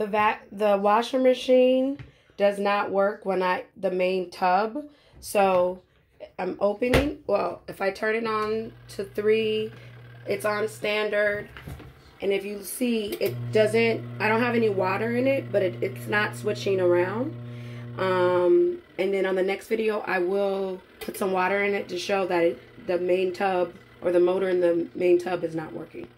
the vac the washer machine does not work when I the main tub. So I'm opening. Well, if I turn it on to three, it's on standard. And if you see, it doesn't. I don't have any water in it, but it, it's not switching around. Um, and then on the next video, I will put some water in it to show that it, the main tub or the motor in the main tub is not working.